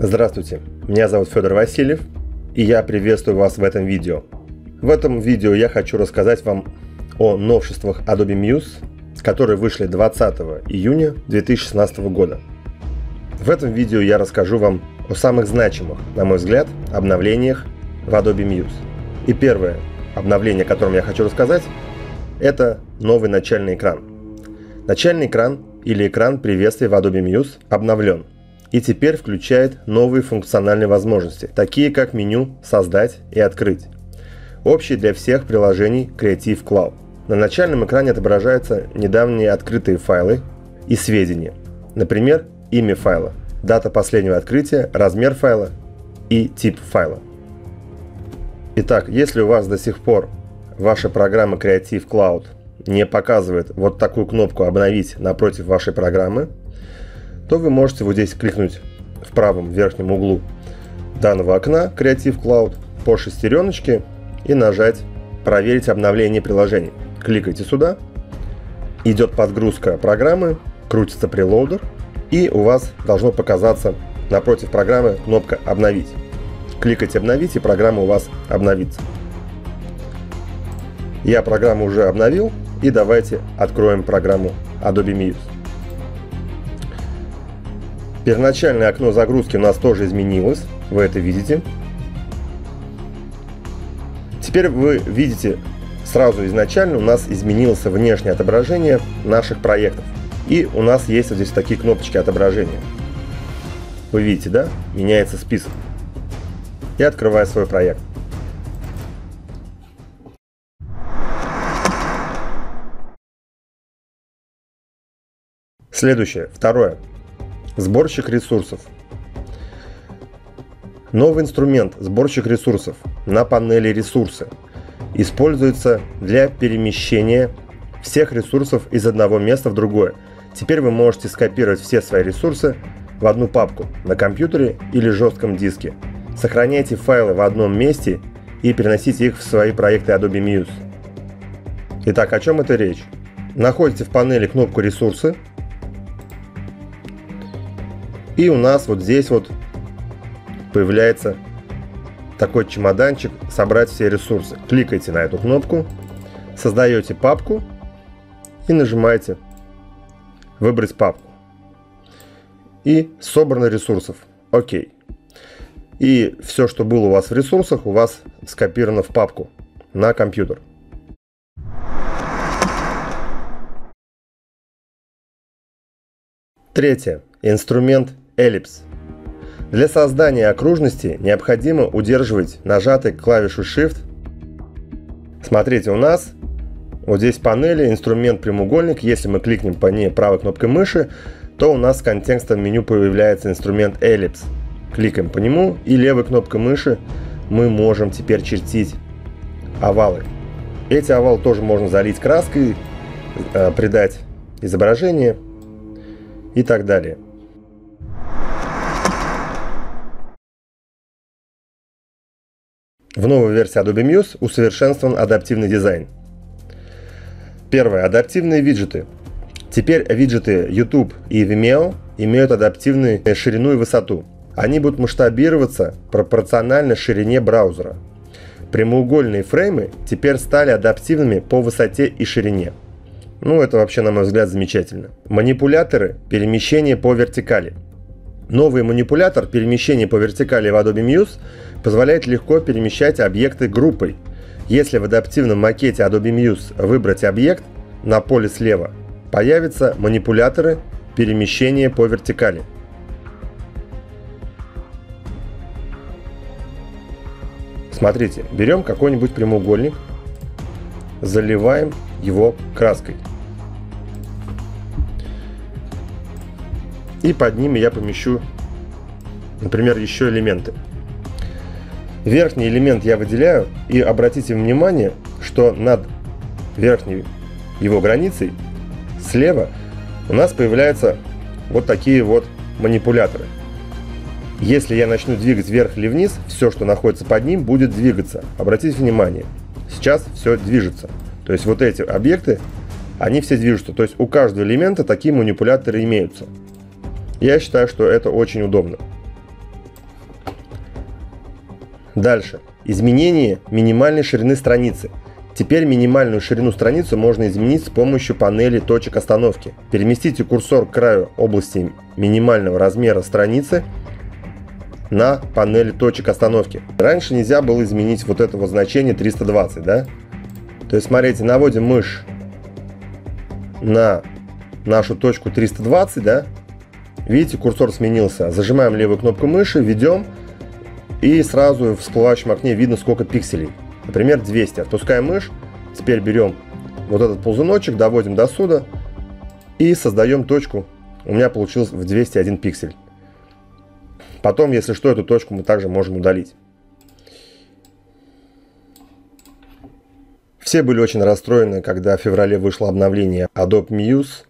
Здравствуйте, меня зовут Федор Васильев, и я приветствую вас в этом видео. В этом видео я хочу рассказать вам о новшествах Adobe Muse, которые вышли 20 июня 2016 года. В этом видео я расскажу вам о самых значимых, на мой взгляд, обновлениях в Adobe Muse. И первое обновление, о котором я хочу рассказать, это новый начальный экран. Начальный экран или экран приветствия в Adobe Muse обновлен – и теперь включает новые функциональные возможности, такие как меню «Создать» и «Открыть», общие для всех приложений Creative Cloud. На начальном экране отображаются недавние открытые файлы и сведения, например, имя файла, дата последнего открытия, размер файла и тип файла. Итак, если у вас до сих пор ваша программа Creative Cloud не показывает вот такую кнопку «Обновить» напротив вашей программы, то вы можете вот здесь кликнуть в правом верхнем углу данного окна Creative Cloud по шестереночке и нажать «Проверить обновление приложений». Кликайте сюда, идет подгрузка программы, крутится прелоудер, и у вас должно показаться напротив программы кнопка «Обновить». Кликайте «Обновить», и программа у вас обновится. Я программу уже обновил, и давайте откроем программу Adobe Muse. Первоначальное окно загрузки у нас тоже изменилось, вы это видите. Теперь вы видите сразу изначально у нас изменилось внешнее отображение наших проектов. И у нас есть вот здесь такие кнопочки отображения. Вы видите, да? Меняется список. Я открываю свой проект. Следующее, второе. Сборщик ресурсов. Новый инструмент сборщик ресурсов на панели ресурсы используется для перемещения всех ресурсов из одного места в другое. Теперь вы можете скопировать все свои ресурсы в одну папку на компьютере или жестком диске. Сохраняйте файлы в одном месте и переносите их в свои проекты Adobe Muse. Итак, о чем это речь? Находите в панели кнопку «Ресурсы», и у нас вот здесь вот появляется такой чемоданчик «Собрать все ресурсы». Кликайте на эту кнопку, создаете папку и нажимаете «Выбрать папку». И собрано ресурсов. Окей. И все, что было у вас в ресурсах, у вас скопировано в папку на компьютер. Третье. Инструмент эллипс. Для создания окружности необходимо удерживать нажатой клавишу Shift. Смотрите, у нас вот здесь в панели инструмент прямоугольник. Если мы кликнем по ней правой кнопкой мыши, то у нас в контекстном меню появляется инструмент эллипс. Кликаем по нему и левой кнопкой мыши мы можем теперь чертить овалы. Эти овалы тоже можно залить краской, э, придать изображение и так далее. В новой версии Adobe Muse усовершенствован адаптивный дизайн. Первое. Адаптивные виджеты. Теперь виджеты YouTube и Vimeo имеют адаптивную ширину и высоту. Они будут масштабироваться пропорционально ширине браузера. Прямоугольные фреймы теперь стали адаптивными по высоте и ширине. Ну, это вообще, на мой взгляд, замечательно. Манипуляторы перемещения по вертикали – Новый манипулятор перемещения по вертикали в Adobe Muse позволяет легко перемещать объекты группой. Если в адаптивном макете Adobe Muse выбрать объект, на поле слева появятся манипуляторы перемещения по вертикали. Смотрите, берем какой-нибудь прямоугольник, заливаем его краской. И под ними я помещу, например, еще элементы. Верхний элемент я выделяю, и обратите внимание, что над верхней его границей слева у нас появляются вот такие вот манипуляторы. Если я начну двигать вверх или вниз, все, что находится под ним, будет двигаться. Обратите внимание, сейчас все движется. То есть вот эти объекты, они все движутся. То есть у каждого элемента такие манипуляторы имеются. Я считаю, что это очень удобно. Дальше. Изменение минимальной ширины страницы. Теперь минимальную ширину страницы можно изменить с помощью панели точек остановки. Переместите курсор к краю области минимального размера страницы на панели точек остановки. Раньше нельзя было изменить вот это вот значение 320, да? То есть, смотрите, наводим мышь на нашу точку 320, да? Видите, курсор сменился. Зажимаем левую кнопку мыши, ведем, и сразу в всплывающем окне видно, сколько пикселей. Например, 200. Отпускаем мышь, теперь берем вот этот ползуночек, доводим до сюда и создаем точку. У меня получилось в 201 пиксель. Потом, если что, эту точку мы также можем удалить. Все были очень расстроены, когда в феврале вышло обновление Adobe Muse,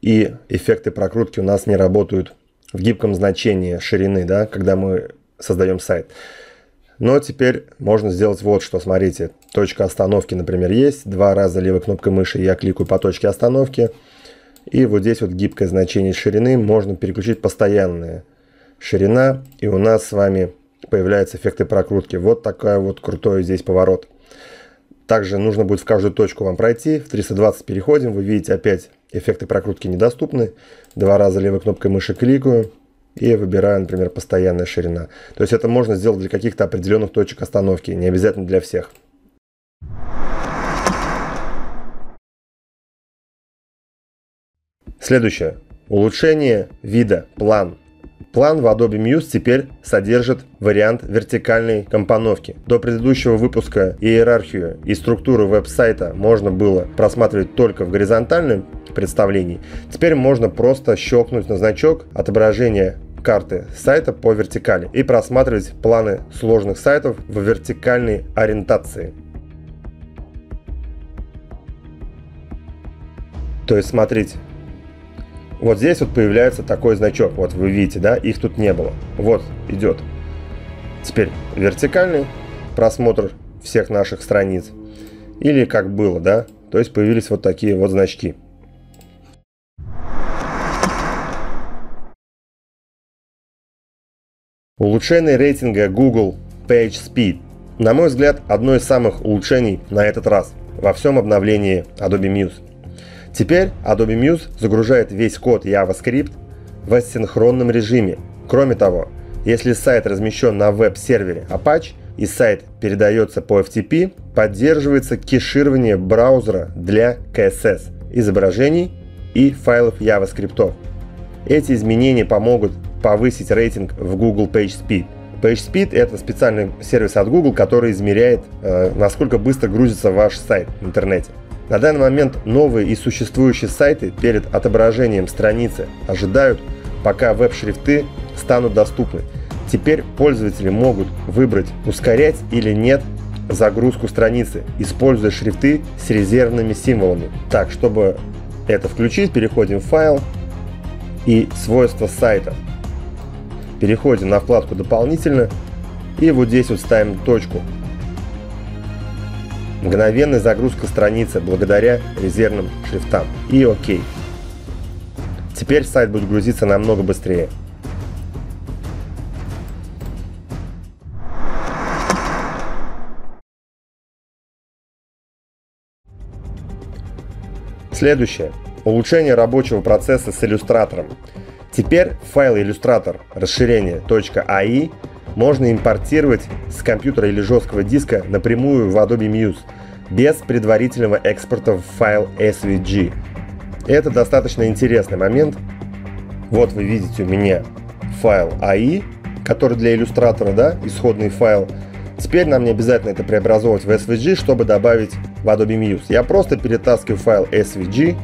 и эффекты прокрутки у нас не работают в гибком значении ширины, да, когда мы создаем сайт. Но теперь можно сделать вот что, смотрите, точка остановки, например, есть, два раза левой кнопкой мыши я кликаю по точке остановки, и вот здесь вот гибкое значение ширины можно переключить постоянное ширина, и у нас с вами появляются эффекты прокрутки. Вот такая вот крутой здесь поворот. Также нужно будет в каждую точку вам пройти. В 320 переходим. Вы видите опять эффекты прокрутки недоступны. Два раза левой кнопкой мыши кликаю и выбираю, например, постоянная ширина. То есть это можно сделать для каких-то определенных точек остановки, не обязательно для всех. Следующее. Улучшение вида, план. План в Adobe Muse теперь содержит вариант вертикальной компоновки. До предыдущего выпуска иерархию и структуру веб-сайта можно было просматривать только в горизонтальном представлении. Теперь можно просто щелкнуть на значок отображения карты сайта по вертикали и просматривать планы сложных сайтов в вертикальной ориентации. То есть смотрите, вот здесь вот появляется такой значок. Вот вы видите, да, их тут не было. Вот идет. Теперь вертикальный просмотр всех наших страниц. Или как было, да. То есть появились вот такие вот значки. Улучшение рейтинга Google PageSpeed. На мой взгляд, одно из самых улучшений на этот раз во всем обновлении Adobe Muse. Теперь Adobe Muse загружает весь код JavaScript в асинхронном режиме. Кроме того, если сайт размещен на веб-сервере Apache и сайт передается по FTP, поддерживается кеширование браузера для CSS, изображений и файлов JavaScript. Эти изменения помогут повысить рейтинг в Google PageSpeed. PageSpeed – это специальный сервис от Google, который измеряет, э, насколько быстро грузится ваш сайт в интернете. На данный момент новые и существующие сайты перед отображением страницы ожидают, пока веб-шрифты станут доступны. Теперь пользователи могут выбрать ускорять или нет загрузку страницы, используя шрифты с резервными символами. Так, чтобы это включить, переходим в файл и свойства сайта. Переходим на вкладку дополнительно и вот здесь вот ставим точку Мгновенная загрузка страницы благодаря резервным шрифтам. И ОК. Теперь сайт будет грузиться намного быстрее. Следующее. Улучшение рабочего процесса с иллюстратором. Теперь файл иллюстратор расширение .ai можно импортировать с компьютера или жесткого диска напрямую в Adobe Muse без предварительного экспорта в файл SVG. Это достаточно интересный момент. Вот вы видите у меня файл AI, который для иллюстратора, да, исходный файл. Теперь нам не обязательно это преобразовывать в SVG, чтобы добавить в Adobe Muse. Я просто перетаскиваю файл SVG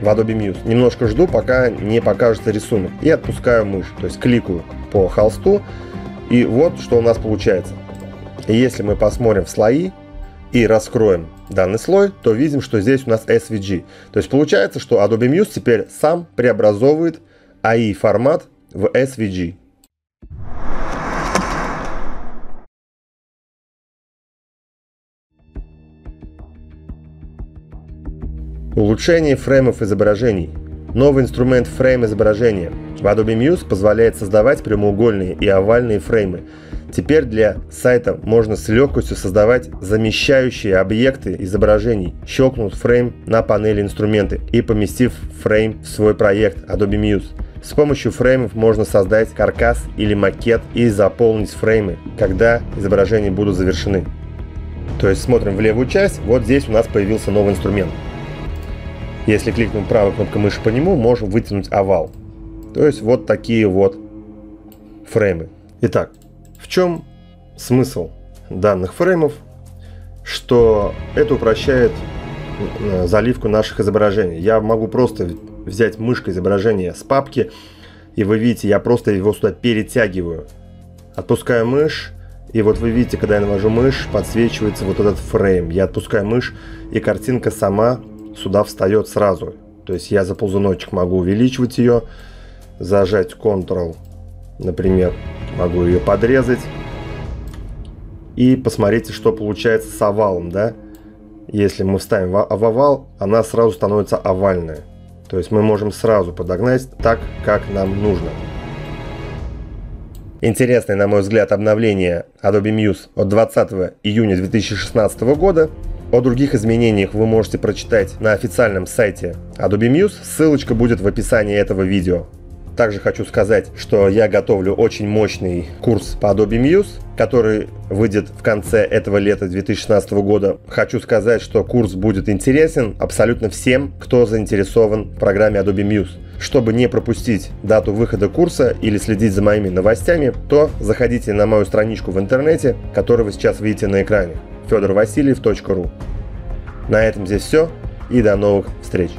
в Adobe Muse. Немножко жду, пока не покажется рисунок. И отпускаю мышь. То есть кликаю по холсту и вот что у нас получается. Если мы посмотрим в слои и раскроем данный слой, то видим, что здесь у нас SVG. То есть получается, что Adobe Muse теперь сам преобразовывает AI формат в SVG. Улучшение фреймов изображений. Новый инструмент фрейм изображения – в Adobe Muse позволяет создавать прямоугольные и овальные фреймы. Теперь для сайта можно с легкостью создавать замещающие объекты изображений, щелкнув фрейм на панели инструменты и поместив фрейм в свой проект Adobe Muse. С помощью фреймов можно создать каркас или макет и заполнить фреймы, когда изображения будут завершены. То есть смотрим в левую часть, вот здесь у нас появился новый инструмент. Если кликнем правой кнопкой мыши по нему, можем вытянуть овал. То есть вот такие вот фреймы. Итак, в чем смысл данных фреймов? Что это упрощает э, заливку наших изображений. Я могу просто взять мышкой изображение с папки, и вы видите, я просто его сюда перетягиваю. Отпускаю мышь, и вот вы видите, когда я навожу мышь, подсвечивается вот этот фрейм. Я отпускаю мышь, и картинка сама сюда встает сразу. То есть я за ползуночек могу увеличивать ее, зажать Ctrl, например, могу ее подрезать. И посмотрите, что получается с овалом, да? Если мы вставим в овал, она сразу становится овальная. То есть мы можем сразу подогнать так, как нам нужно. Интересное, на мой взгляд, обновление Adobe Muse от 20 июня 2016 года. О других изменениях вы можете прочитать на официальном сайте Adobe Muse. Ссылочка будет в описании этого видео. Также хочу сказать, что я готовлю очень мощный курс по Adobe Muse, который выйдет в конце этого лета 2016 года. Хочу сказать, что курс будет интересен абсолютно всем, кто заинтересован в программе Adobe Muse. Чтобы не пропустить дату выхода курса или следить за моими новостями, то заходите на мою страничку в интернете, которую вы сейчас видите на экране, fedorvasiliev.ru. На этом здесь все и до новых встреч!